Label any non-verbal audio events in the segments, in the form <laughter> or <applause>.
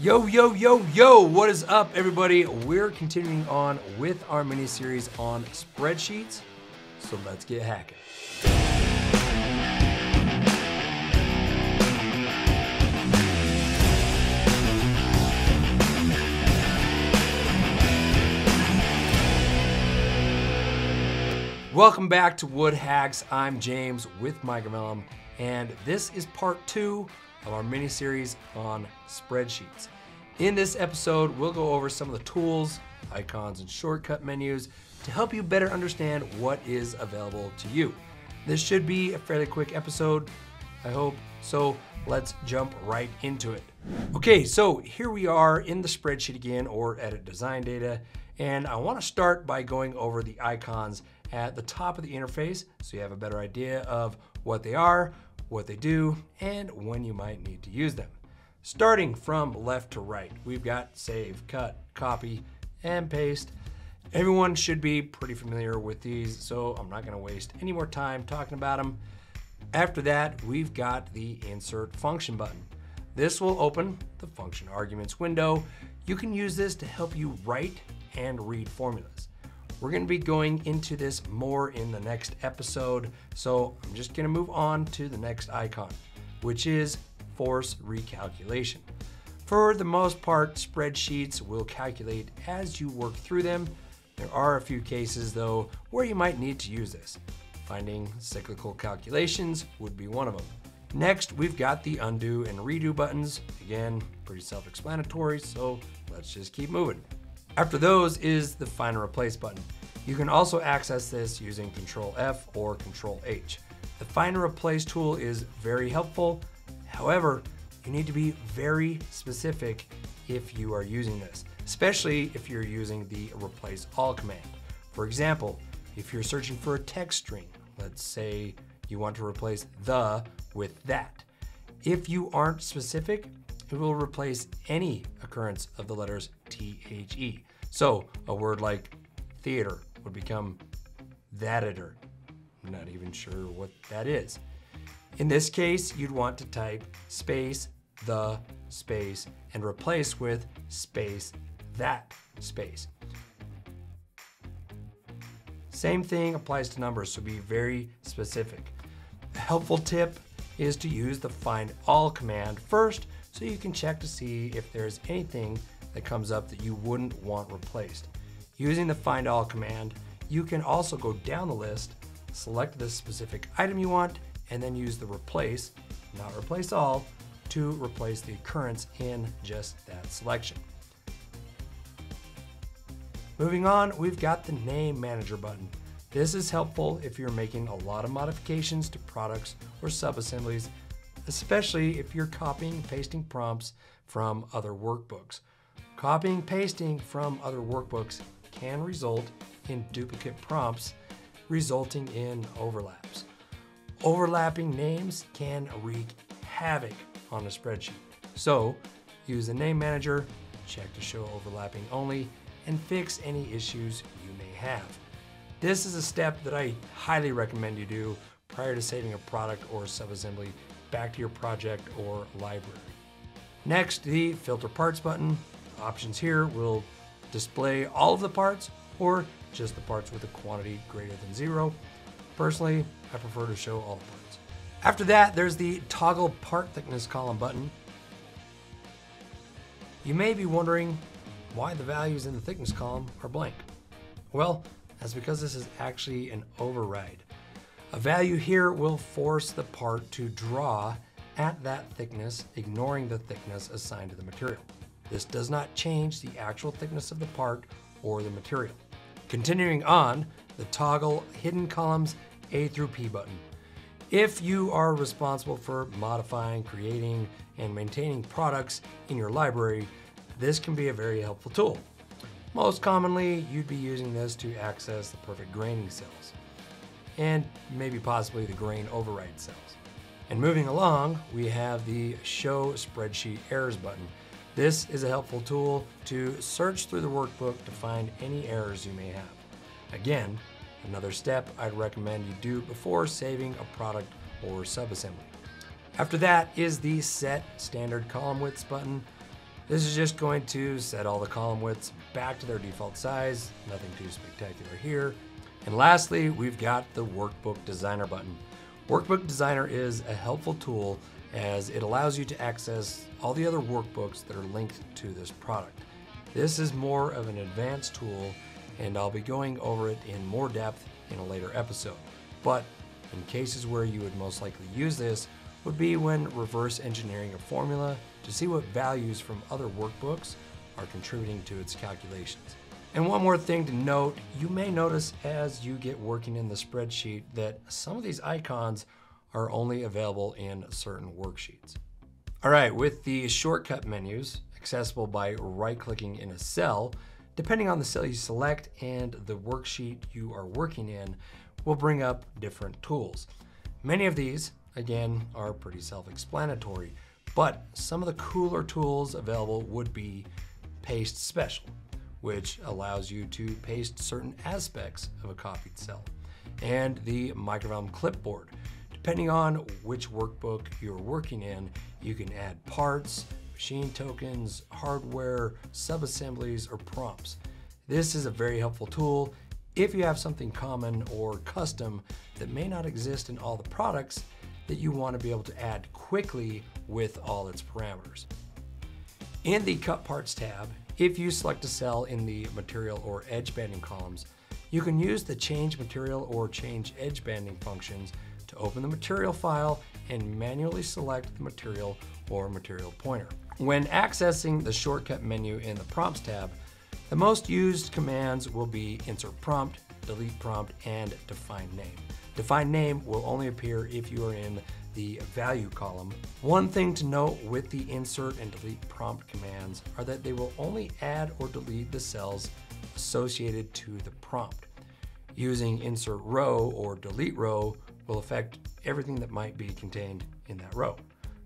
Yo, yo, yo, yo, what is up, everybody? We're continuing on with our mini series on spreadsheets. So let's get hacking. Welcome back to Wood Hacks. I'm James with Microvellum, and this is part two of our mini series on spreadsheets. In this episode, we'll go over some of the tools, icons, and shortcut menus to help you better understand what is available to you. This should be a fairly quick episode, I hope. So let's jump right into it. Okay, so here we are in the spreadsheet again, or edit design data, and I want to start by going over the icons at the top of the interface so you have a better idea of what they are, what they do, and when you might need to use them. Starting from left to right, we've got save, cut, copy, and paste. Everyone should be pretty familiar with these, so I'm not gonna waste any more time talking about them. After that, we've got the insert function button. This will open the function arguments window. You can use this to help you write and read formulas. We're going to be going into this more in the next episode, so I'm just going to move on to the next icon, which is force recalculation. For the most part, spreadsheets will calculate as you work through them. There are a few cases, though, where you might need to use this. Finding cyclical calculations would be one of them. Next, we've got the undo and redo buttons. Again, pretty self-explanatory, so let's just keep moving. After those is the find and replace button. You can also access this using Control F or Control H. The find and replace tool is very helpful. However, you need to be very specific if you are using this, especially if you're using the replace all command. For example, if you're searching for a text string, let's say you want to replace the with that. If you aren't specific, it will replace any occurrence of the letters T-H-E. So a word like theater would become thatator. I'm not even sure what that is. In this case, you'd want to type space, the, space, and replace with space, that, space. Same thing applies to numbers, so be very specific. A helpful tip is to use the find all command first so you can check to see if there's anything that comes up that you wouldn't want replaced. Using the find all command, you can also go down the list, select the specific item you want, and then use the replace, not replace all, to replace the occurrence in just that selection. Moving on, we've got the name manager button. This is helpful if you're making a lot of modifications to products or subassemblies, especially if you're copying and pasting prompts from other workbooks. Copying pasting from other workbooks can result in duplicate prompts, resulting in overlaps. Overlapping names can wreak havoc on a spreadsheet. So use the name manager, check to show overlapping only, and fix any issues you may have. This is a step that I highly recommend you do prior to saving a product or subassembly back to your project or library. Next, the filter parts button. Options here will display all of the parts or just the parts with a quantity greater than zero. Personally, I prefer to show all the parts. After that, there's the toggle part thickness column button. You may be wondering why the values in the thickness column are blank. Well, that's because this is actually an override. A value here will force the part to draw at that thickness, ignoring the thickness assigned to the material. This does not change the actual thickness of the part or the material. Continuing on, the toggle hidden columns A through P button. If you are responsible for modifying, creating, and maintaining products in your library, this can be a very helpful tool. Most commonly, you'd be using this to access the perfect graining cells, and maybe possibly the grain override cells. And moving along, we have the Show Spreadsheet Errors button. This is a helpful tool to search through the workbook to find any errors you may have. Again, another step I'd recommend you do before saving a product or subassembly. After that is the Set Standard Column Widths button. This is just going to set all the column widths back to their default size. Nothing too spectacular here. And lastly, we've got the Workbook Designer button. Workbook Designer is a helpful tool as it allows you to access all the other workbooks that are linked to this product. This is more of an advanced tool and I'll be going over it in more depth in a later episode. But in cases where you would most likely use this would be when reverse engineering a formula to see what values from other workbooks are contributing to its calculations. And one more thing to note, you may notice as you get working in the spreadsheet that some of these icons are only available in certain worksheets. All right, with the shortcut menus, accessible by right-clicking in a cell, depending on the cell you select and the worksheet you are working in, will bring up different tools. Many of these, again, are pretty self-explanatory, but some of the cooler tools available would be Paste Special, which allows you to paste certain aspects of a copied cell, and the Microvellum Clipboard. Depending on which workbook you're working in, you can add parts, machine tokens, hardware, subassemblies, or prompts. This is a very helpful tool if you have something common or custom that may not exist in all the products that you want to be able to add quickly with all its parameters. In the Cut Parts tab, if you select a cell in the material or edge banding columns, you can use the change material or change edge banding functions to open the material file and manually select the material or material pointer. When accessing the shortcut menu in the Prompts tab, the most used commands will be insert prompt, delete prompt, and define name. Define name will only appear if you are in the value column. One thing to note with the insert and delete prompt commands are that they will only add or delete the cells associated to the prompt. Using insert row or delete row will affect everything that might be contained in that row.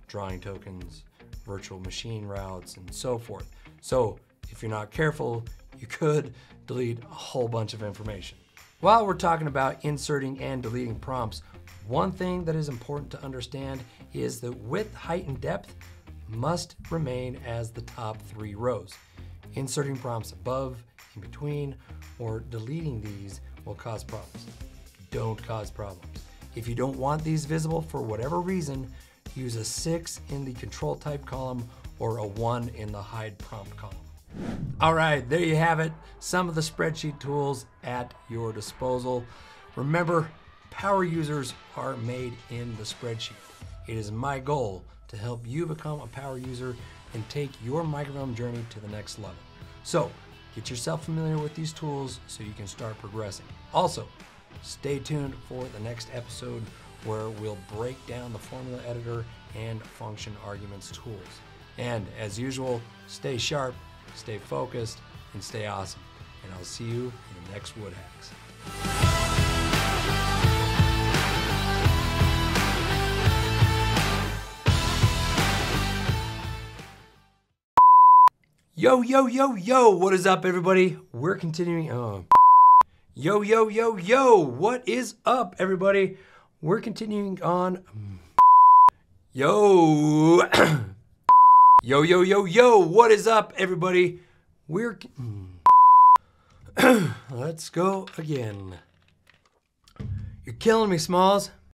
Drawing tokens, virtual machine routes, and so forth. So if you're not careful, you could <laughs> delete a whole bunch of information. While we're talking about inserting and deleting prompts, one thing that is important to understand is that width, height, and depth must remain as the top three rows. Inserting prompts above, in between, or deleting these will cause problems. Don't cause problems. If you don't want these visible for whatever reason, use a 6 in the control type column or a 1 in the hide prompt column. All right, there you have it. Some of the spreadsheet tools at your disposal. Remember, power users are made in the spreadsheet. It is my goal to help you become a power user and take your Microvellum journey to the next level. So, get yourself familiar with these tools so you can start progressing. Also, stay tuned for the next episode where we'll break down the formula editor and function arguments tools. And as usual, stay sharp stay focused, and stay awesome. And I'll see you in the next Wood Hacks. Yo, yo, yo, yo, what is up, everybody? We're continuing. Oh. Yo, yo, yo, yo, what is up, everybody? We're continuing on. Yo. <coughs> Yo, yo, yo, yo, what is up, everybody? We're. <coughs> Let's go again. You're killing me, Smalls.